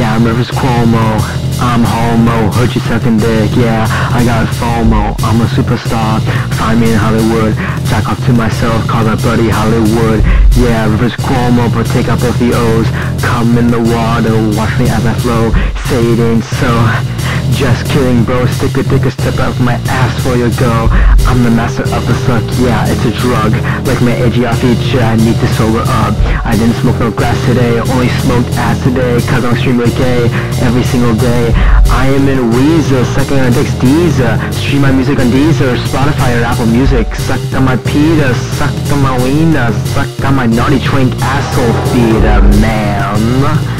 Yeah, I'm Rivers Cuomo. I'm homo, hurt you sucking dick, yeah, I got FOMO, I'm a superstar, find me in Hollywood, jack off to myself, call that buddy Hollywood, yeah, Rivers Cuomo, but take out both the O's, come in the water, watch me as I flow, say it ain't so, just kidding bro, stick a dick a step out my ass for your go, I'm the master of the suck, yeah, it's a drug, like my AJR feature, I need to sober up, I didn't smoke no grass today, only smoked ass today, cause I'm extremely gay, every single day, I am in Weezer, sucking on dicks Deezer. Stream my music on Deezer, Spotify or Apple Music. Suck on my Peter, suck on my wiener Suck on my naughty twink asshole feeder, man